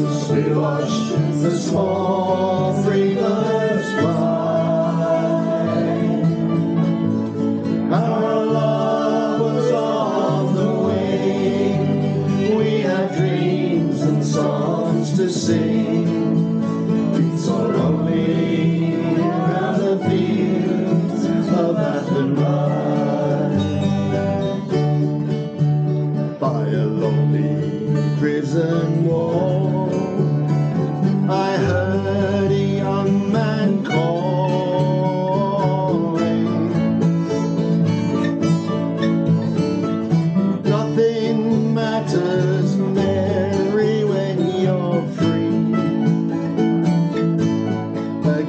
We watched in the small freedom's. Our love was on the wing. We had dreams and songs to sing.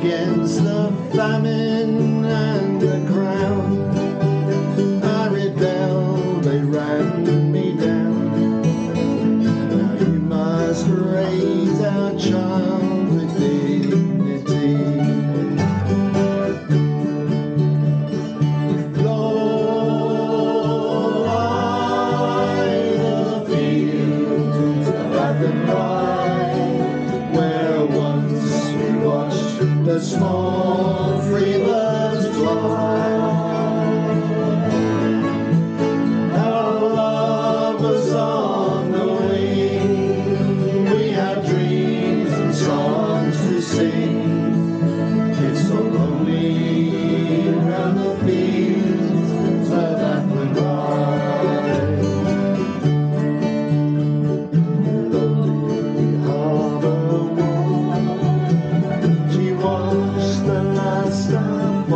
against the famine and the crown. I rebelled, they ran me small free birds fly. Our love on the wing. We have dreams and songs to sing.